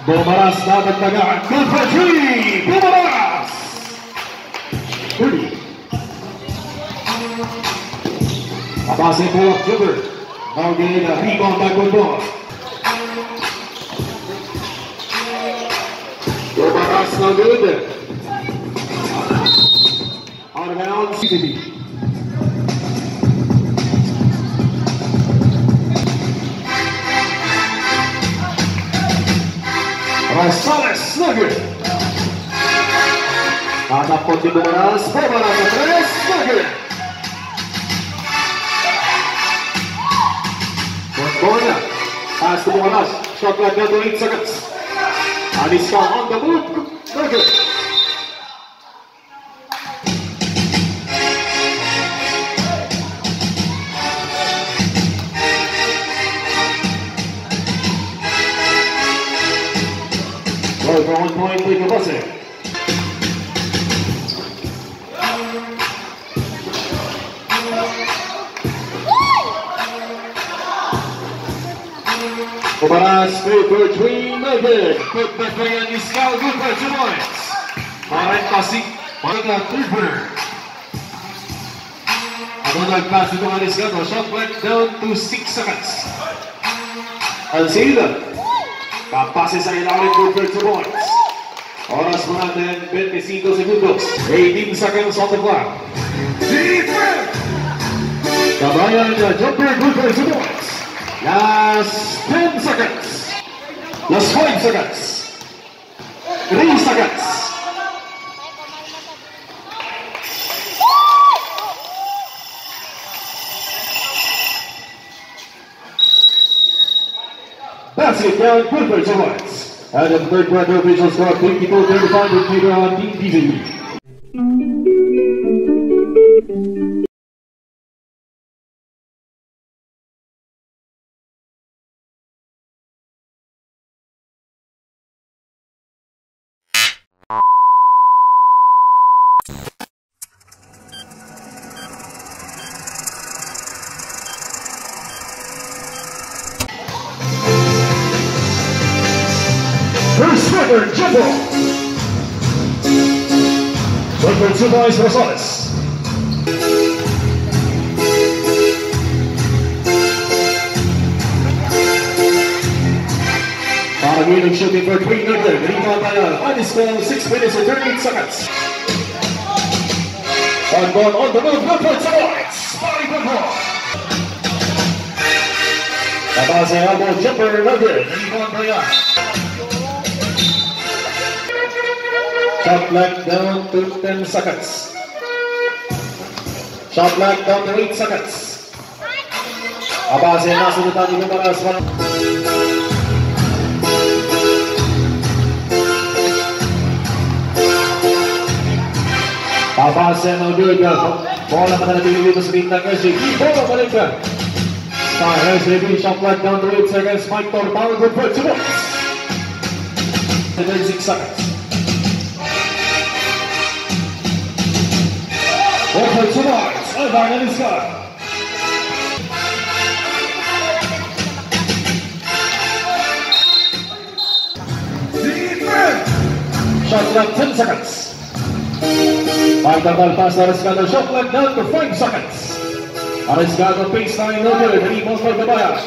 Bumaras dapat tagaan. Good for three. Bumaras. 30. Abase pull up Jumper. Now getting a rebound by Gondor. Bumaras no good. Out of bounds. BJB. Rosales Slugger. Tatapot ni Bumaras. Bumaras sa tres. Slugger. Borna. Pass to Bumaras. Shot clock down to good. Put back by Aniska, good for two points. Maran Pasig, Marga Tribner. Ako nagpass ito Aniska, no shot clock down to 6 seconds. Alcida. Kapase sa ilalim two points. Oras mo natin, 25 segundos. 18 seconds on the clock. Kabayan na jumper good for two points. Last 10 seconds. Last 5 seconds. 3 seconds. Basket down, two points. And in third quarter, official score 24-35 with Peter on Team First quarter, Jumbo. Good for two points, Rosales. Paraguay shooting for three nothing. Rebound by. On his goal, six minutes and 38 seconds. On ball, on the move, two points. Spotty good ball. Abase elbow jumper, no good. Rebound by Al. Shot clock down to 10 seconds. Shot clock down to 8 seconds. Abase nasunutan ni Bumaras. Abase no good. Bola mananatili dito sa bintang SJP. Bola balik ka. Sa SJP, shot clock down to 8 seconds. Mike Torpal, good for 2 points. 36 seconds. Over two points. Ivan Eliska. Shot clock 10 seconds. Pagdabal pass na Ariscado. Shot clock down to 5 seconds. Ariscado baseline no good. Rebound by Gabaya.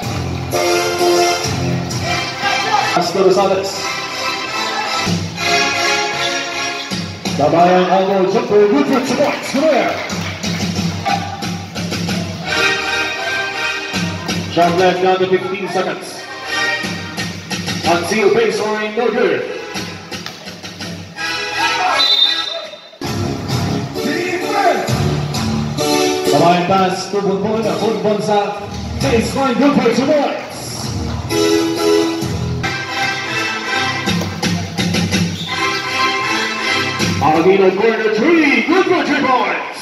Pass to Rosales. Jumper. Good for two points. Gabaya. Shot clock down to 15 seconds. Unsealed baseline no good. Kabayan pass to Bunbon, Bunbon sa baseline, good for Palomino corner three. Good for three points.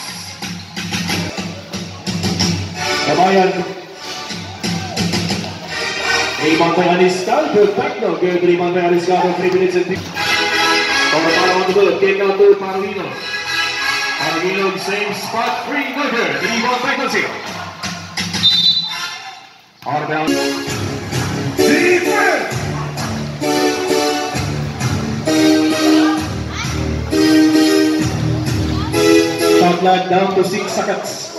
Kabayan. Raymond by Aniscal. Good back now. Good Raymond by Aniscal. Three minutes and Pagkatalo on the move. Kick out to same spot. Three. Good. By Consigo. Out of bounds. Defense! Shot down to 6 seconds.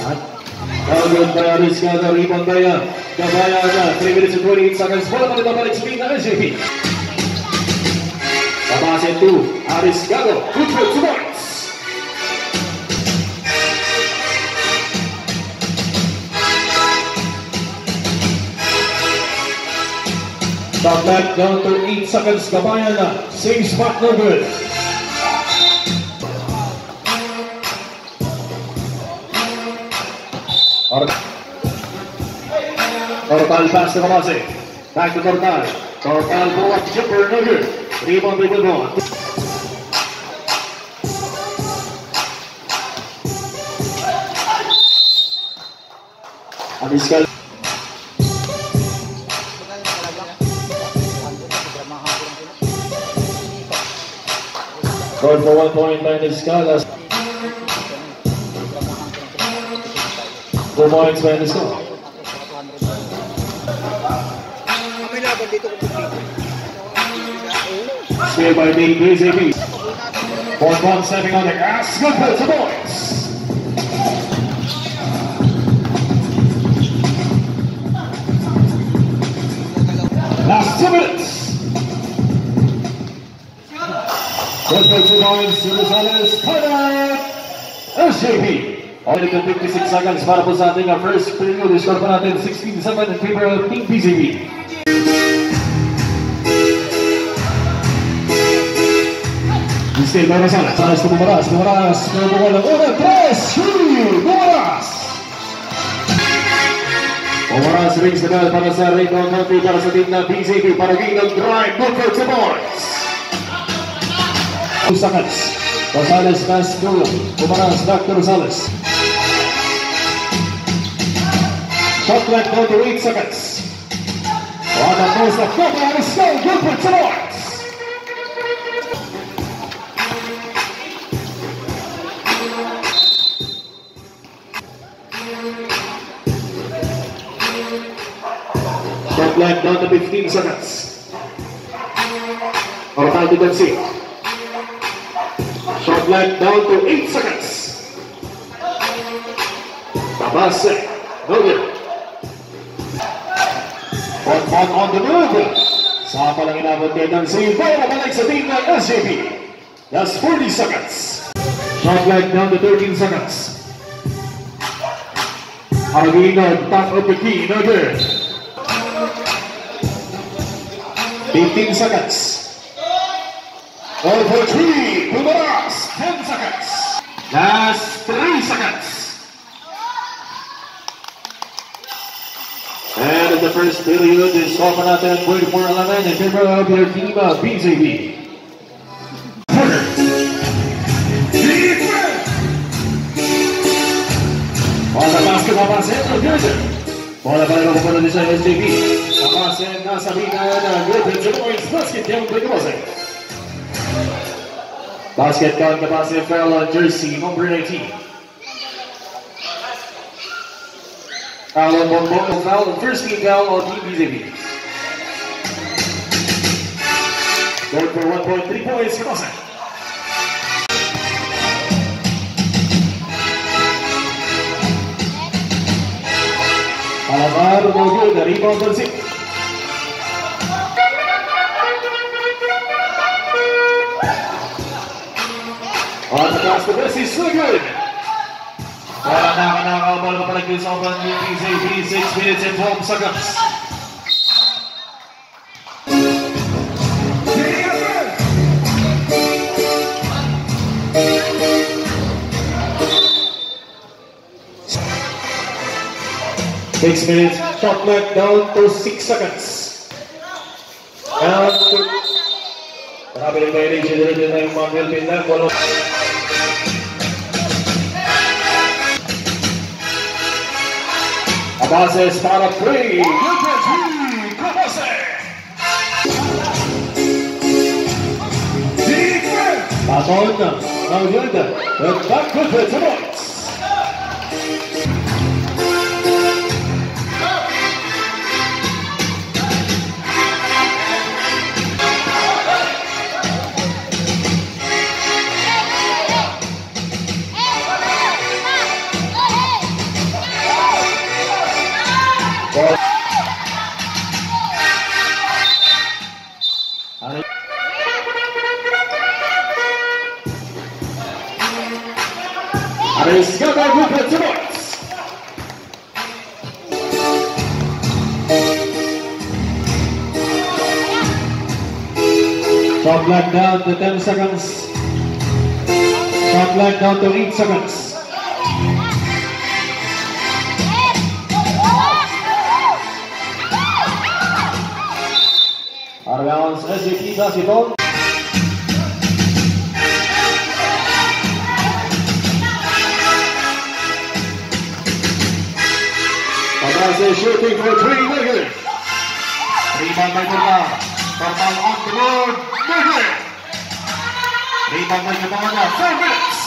At Download by Ariscada, rebound by Gabayana, 3 minutes and 28 seconds. Bola pa rin babalik sa team ng SJP. Tabase 2, Ariscado, good for 2 points. Clock down to 8 seconds. Gabayana, same spot, no Or Tortal pass to Kamase. Back to Tortal. Tortal pull up jumper, no good. Rebound by Bilbao. Abiskal. Scored for one point by Niscalas. Two. May laban dito kung dito. Steal by the. Fourth one stepping on the gas. Good pull to boys. Last two minutes. Good pull to boys. Rosales. Timeout. SJP. Only to 56 seconds para po sa ating uh, first period. Score pa natin 16-7 in favor of Team BZB. Still by Rosales. Rosales to Bumaras. Bumaras. Pero bumal ng una. Tres. Shoot! Bumaras! Bumaras rings bell para sa rebound country para sa team na BCB. Para gain ng drive. Booker to boards. Two seconds. Rosales pass to Bumaras. Back to Rosales. Shot clock down to 8 seconds. On the post of Bumaras. Still good for two boards. Shot clock down to 15 seconds. Ortal to Dancy. Shot clock down to 8 seconds. Tabase. No good. Point on the move. Sa palang inabot kay Dancy. Bola balik sa team ng SJP. That's 40 seconds. Shot clock down to 13 seconds. Arguino, top of the key, no good. 15 seconds. All for three, Pumaras, 10 seconds. Last 3 seconds. And in the first period, off natin 24-11 in favor of your team, uh, BZB. Porter. On the basketball basket, good. Bola pa rin mapupunod din sa na sa. And two points basket by Kapasin. Basket count Kapasin foul on jersey number 19. Foul on Bongbong, foul on first team foul on Team BZB. Good for one point, three points, Kapasin. Alamar, no. The rebound on six. On the pass to Messi, still good. Wala na nakakabal pa pala sa open yung PZB, 6 minutes and 12 seconds. Six minutes, shot clock down to six seconds. Down to Marami rin may rin sinunod na yung mga Philippine lang. Walo. Abases para free. Lucas Lee Cabase. Baton ng Gilda. At back with it to points. Ball. Clock down to 10 seconds. Shot down to 8 seconds. Out of bounds, SAP basketball. Pagkasi shooting for three Wiggins. Rebound by Turma. Turma on the board. Wiggins. Rebound by Kapamaga. Four minutes.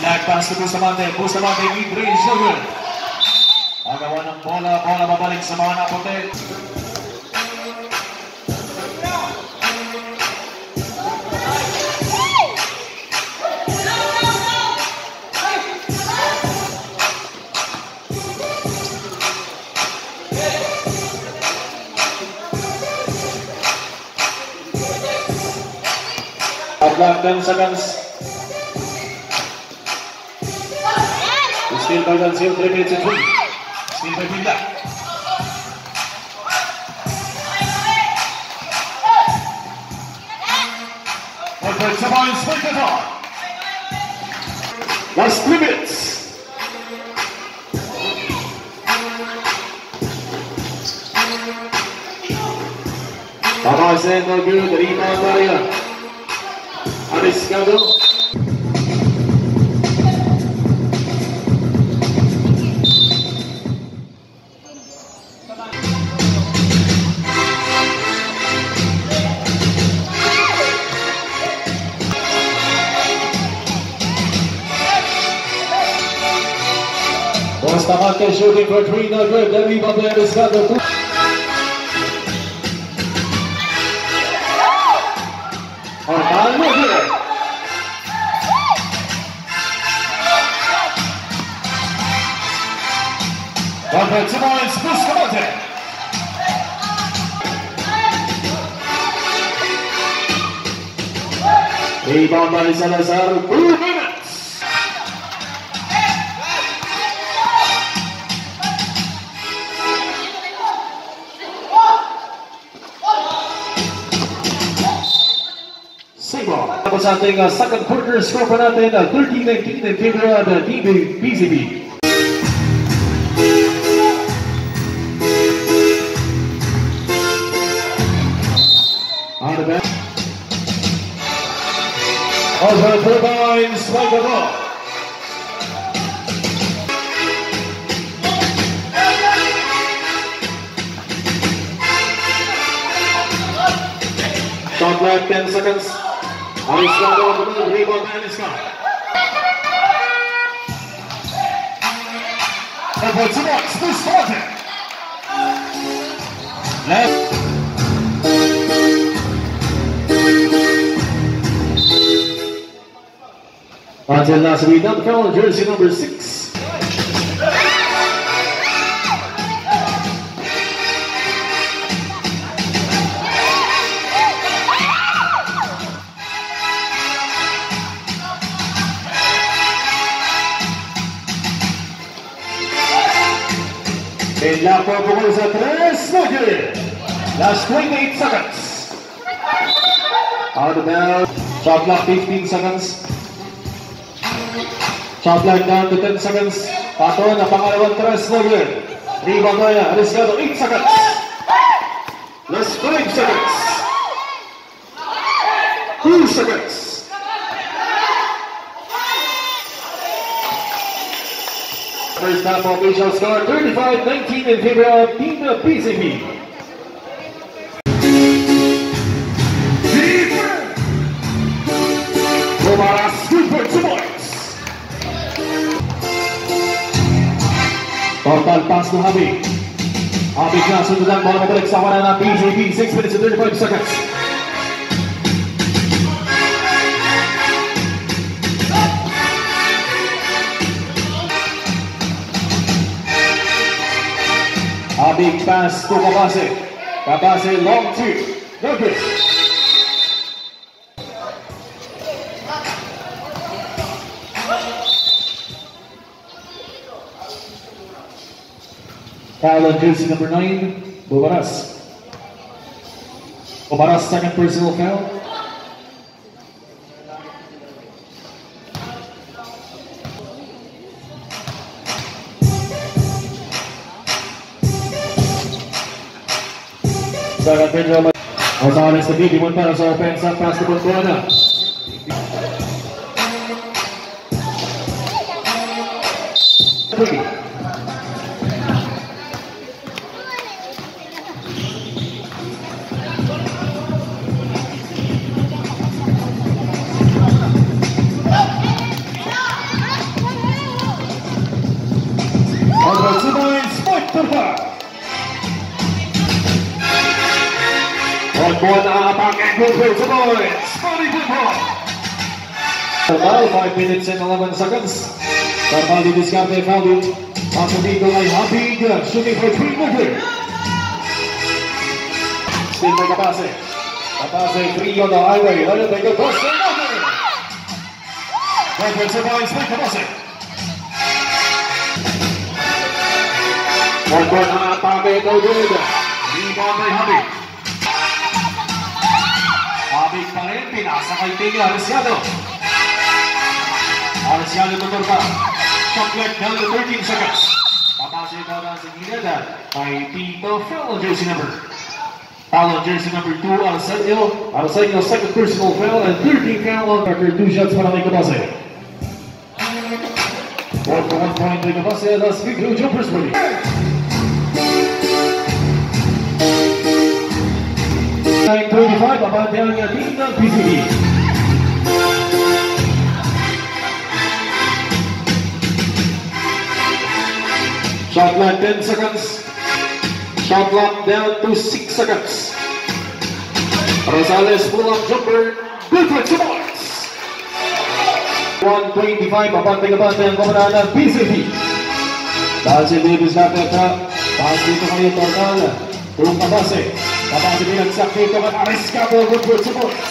Black pass to Bustamante. Bustamante mid-range jugger. Agawa ng bola. Bola babalik sa mga napunti. Clock 10 seconds. Still by Gansil, 3 minutes and 3. Still by Pinda. Last 3 minutes. Baba Sen, no good. Rebound, Maria. Arriscado. Bustamante shooting for three, no good. Arriscado. Two. Point, Sabayan, Bustamante. Rebound by Salazar, two minutes. Tapos ating uh, second quarter score pa natin, uh, 13-19 in favor of the DB, BCB. Over strike the ball. Shot clock 10 seconds. Aliscado on the move, rebound by Aliscado. Over to Max, this started. Left. Until last week, down foul, jersey number six. En la propuesta tres, Nugget. Last 28 seconds. Out of bounds. Shot clock 15 seconds. Shot clock down to 10 seconds. Pato na pangalawang tres, Nugget. Rebound na yan. Arriesgado 8 seconds. Last 5 seconds. two seconds. First half official score 35-19 in favor of Team PCP. To Habib. Habib na sundutan bola mabalik sa kanan ng PCP 6 minutes and 35 seconds. Habib pass to Kabase. Kabase long two. No. Foul jersey number nine, Bubaras. Bubaras second personal foul. Second Benjamin. Gonzalez the lead, one para sa offense. Points, Total, 5 minutes and 11 seconds. Total di diskarte foul it. Pasok dito ay Habib, shooting for three moving. Still may kapase. Kapase, three on the highway. Let it make a. One for two points, Mike Kapase. One more na atake, no good. Rebound by Habib. Pinasa kay Tingin Aresiado. Aresiado tutur pa. Shot down to 13 seconds. Papasok daw na kay Tito foul on jersey number. Jersey number 2, Arsenio. Arsenio second personal foul and 13 foul on. Two shots para kay Kabase. One for one point kay Kabase. That's big jumpers for you. 9.25, abante ang team ng PCB. Shot clock 10 seconds. Shot clock down to 6 seconds. Rosales pull-up jumper. Good for two points. 125, abante-abante ang kumanaan ng PCB. Dahil si Davis natin sa pass dito kayo total. Tulong kabase. Kabase binagsak dito at Ariscado good for two points.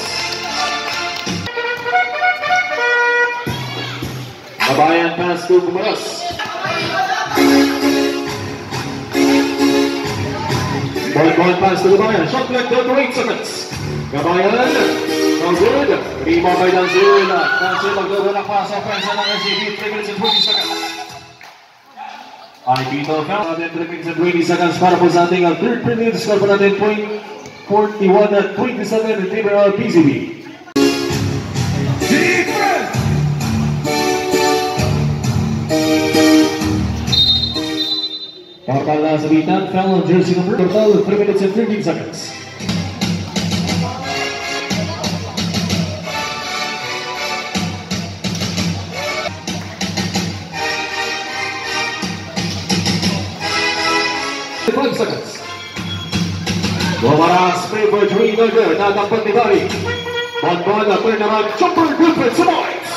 Kabayan pass to Gumaras. Point one pass to Kabayan. Shot clock down to 8 seconds. Kabayan, no good. Rebound by Danzil. Danzil magdodo ng pass offense ng SCB. 3 minutes and 20 seconds. Ay dito, foul natin 3 minutes and 20 seconds para po sa ating uh, third period. Score po natin point 41 at 27 in favor of PCB. Total na sa bitan, foul on jersey number, total 3 minutes and 13 seconds. Gumaras, favor three, no good. Natakpan ni Bari. Bonbon, na turn naman, jumper, good for two points.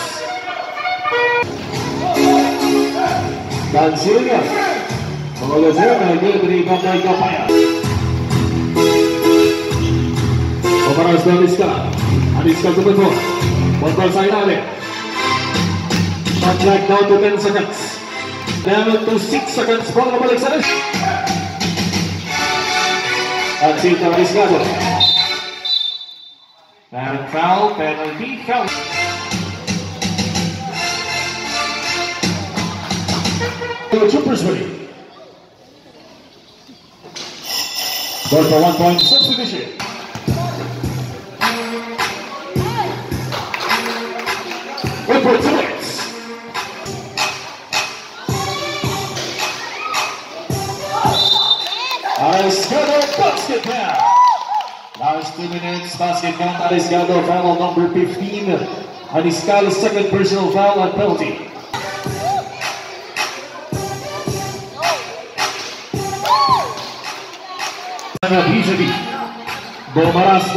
Dancilia. Pangalasin, good rebound by Kapaya. Gumaras na Aliska. Aliska tumato. Bonbon sa ilalim. Shot clock down to 10 seconds. Down to 6 seconds. Bola balik sa Aliska. That's it, that is got it. And foul, penalty, foul. The Troopers. Goal for one point, substitution. Good for two. Basketball. Last two minutes, basket count, Ariscado foul on number 15. Ariscalo's second personal foul and penalty.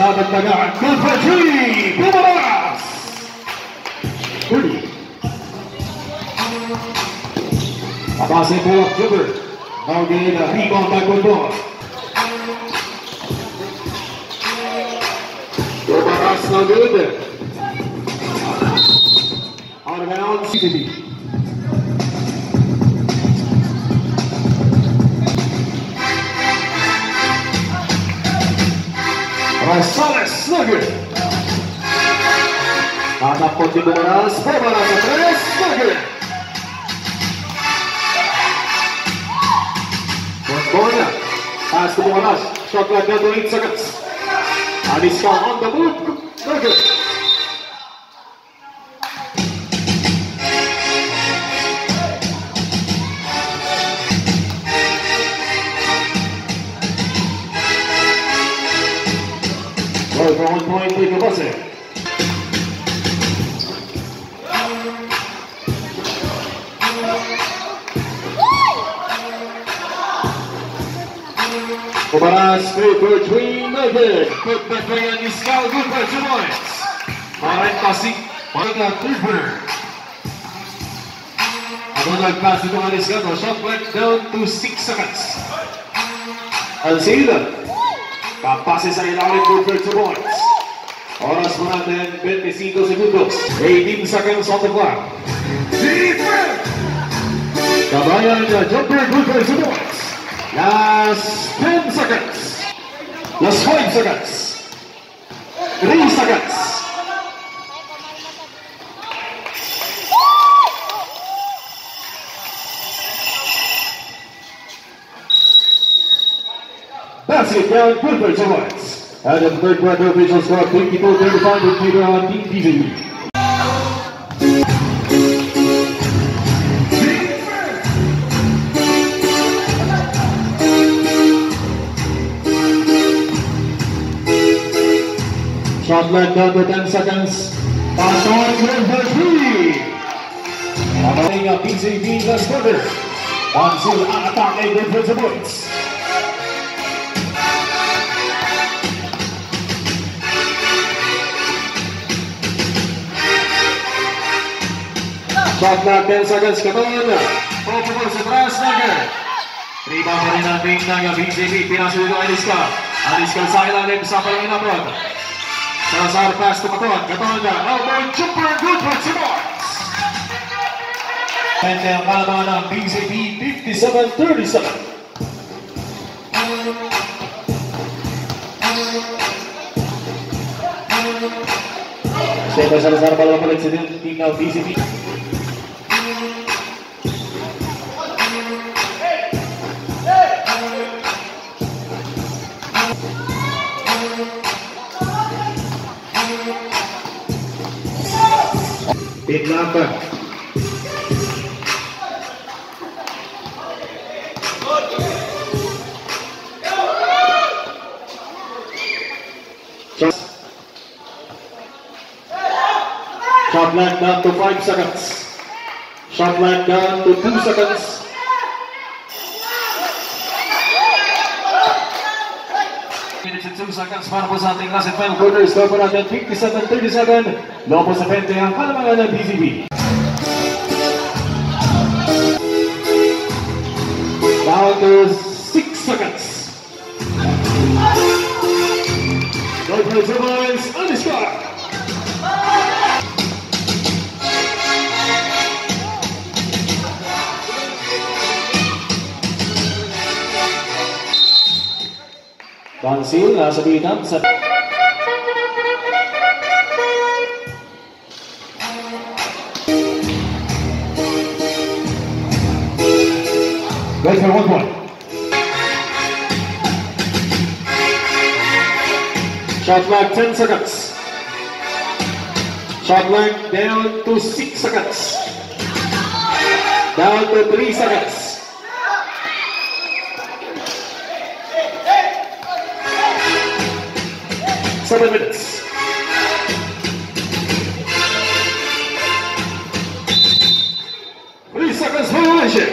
Dapat tagaan. Good for three! Bumaras! 30. Abase. Now gain a rebound no good. Out of bounds, BJB. Rosales Slugger. Tatapot ni Bumaras. Bumaras sa tres. Slugger. Borna. Pass to Bumaras. Shot clock down to 8 seconds. Aliska on the move. Slugger. Well, for one point, Luka Straight for three, no good. Good back by Aniskal, good for two points. Maray passing, Marga Tripper. Ako nagpass ito Aniskal, no? shot down to 6 seconds. Alcida. Kapase sa ilalim, good for two points. Oras mo natin, 25 segundos. 18 seconds on the clock. Kabayan na jumper, good for points. Last 10 seconds. Last 5 seconds. 3 seconds. Basket down, good for two points. And in the third quarter, official score 24-35 with Peter on Team Shot clock down to 10 seconds. Pass on, for three. Pamaling ang PCB last quarter. Until ang atake, good for two points. Shot clock 10 seconds, katawan. Popopol sa brass snagger. Rebound pa rin natin ng BJP. Pinasa dito Aliska. Aliska sa ilalim sa palangin abroad. Salazar pass to Katon. Katon na elbow jumper. Good for Simons. And ang kalaban ng BJP 57-37. Siyempre Salazar pala palit sa team ng Big. Shot. Clock down to 5 seconds. Shot clock down to 2 seconds. Minutes and 2 seconds para po sa ating last and final quarter. Score po natin 57-37. Lopo sa 20 ang kalamangan ng BCB. Down to 6 seconds. Go for Conceal, nasa bitan sa... Good for one point. Shot clock 10 seconds. Shot clock down to 6 seconds. Down to 3 seconds. Seven minutes. Three seconds for Malaysia.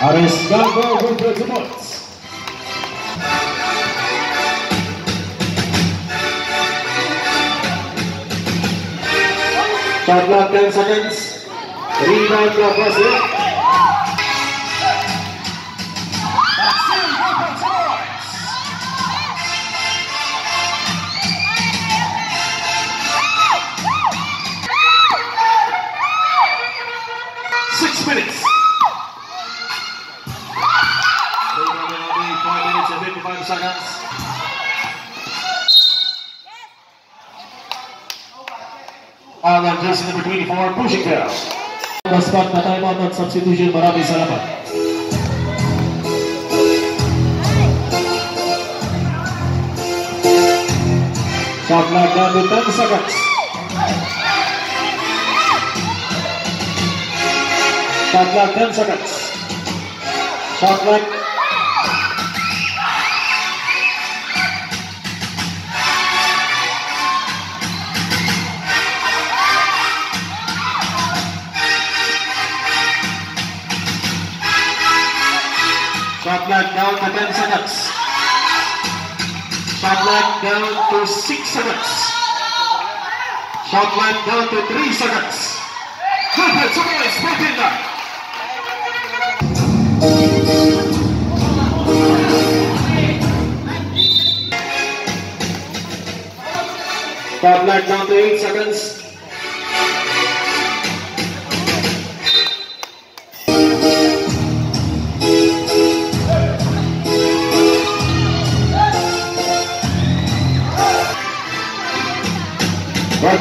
Arriscado with the points. Shot clock 10 seconds. Rebound clock was. Six minutes. Five minutes and 55 seconds. Alan Johnson number 24, pushing down. Spot na timeout at substitution. Maraming salamat. Shot clock down to 10 seconds. Shot clock 10 seconds. Shot clock. Clock down to 10 seconds. Shot clock down to 6 seconds. Shot clock down to 3 seconds. Good, somebody spot in there. Shot clock down to 8 seconds.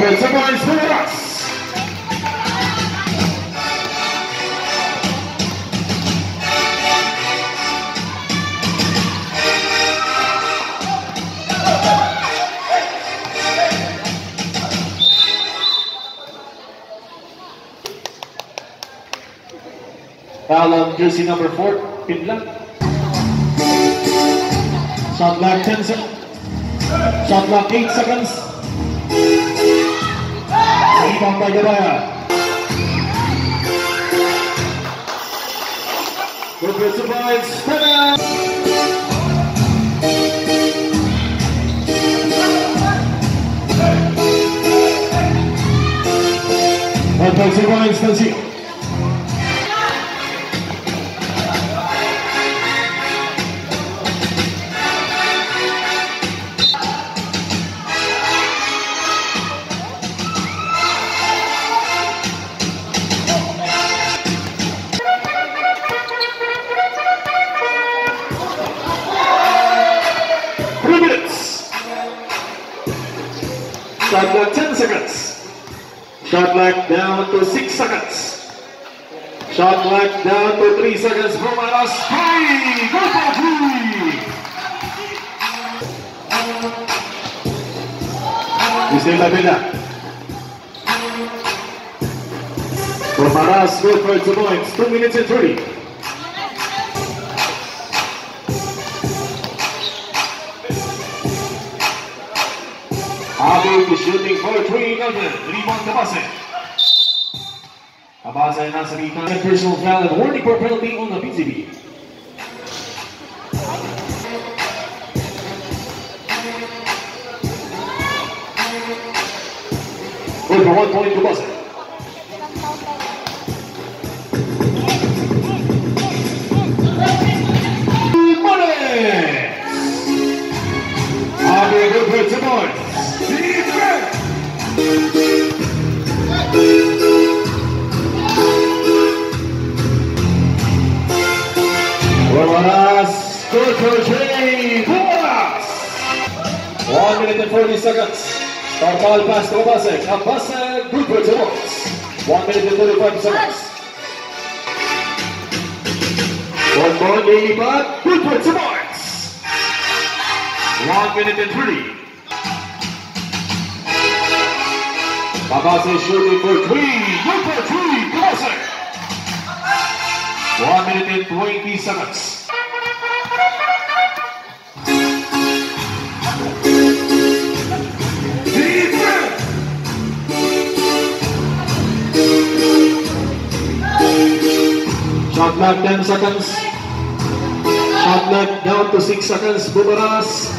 Robert Sabonis for us. Foul jersey number 4, Pinlan. Shot clock 10 seconds. Shot clock 8 seconds. By Gabaya. Good surprise, spinner. Stansio. 3 seconds from my last three. Go for three. Maras, go for two points. 2 minutes and 30. Abig shooting for three, Golden. Rebound Kabase. Nasa rebound. And personal foul warning for penalty on the PCB. Good for one point Kabase. Money! Abig good for two. Jonas Kurkoji Boras! 1 minute and 40 seconds. Start ball pass to Abase. good for two Boras. 1 minute and 35 seconds. One more daily Good for two Boras. 1 minute and 30. Abase shooting for 3. Good for 3. Abase. 1 minute and 20 seconds. Shot clock 10 seconds. Shot clock down to 6 seconds. Bumaras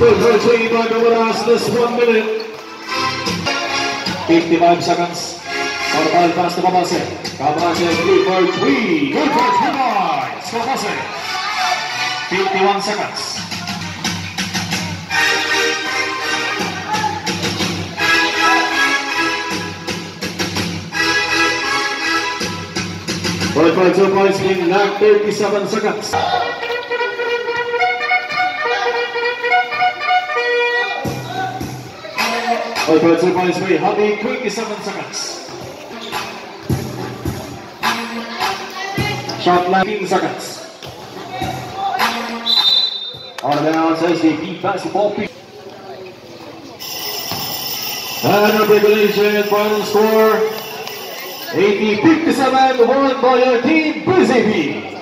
will virtually by Bumaras this 1 minute. 55 seconds. Ball pass to Babase. Babase good for three. Good for three points. Babase. 51 seconds. Ball for two points being knocked 37 seconds. Ball for two points being Hobby 27 seconds. Shot 19 seconds. On the bounce as they keep basketball. And a regulation final score 80-57 won by our team, BZB